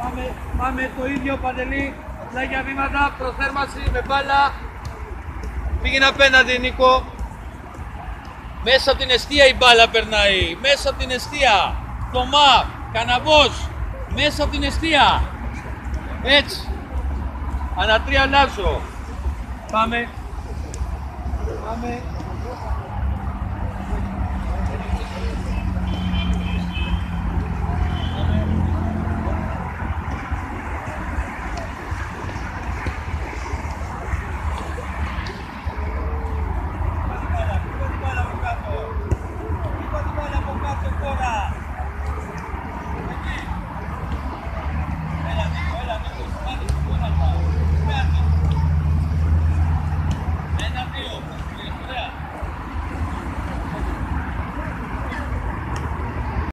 Πάμε, πάμε το ίδιο Παντελή. Λάγια βήματα, προθέρμανση με μπάλα. Πήγαινε απέναντι Νίκο. Μέσα από την αιστεία η μπάλα περνάει. Μέσα από την αιστεία. τομά. Καναβός. Μέσα από την αιστεία. Έτσι. Ανατρία αλλάζω. Πάμε. Πάμε.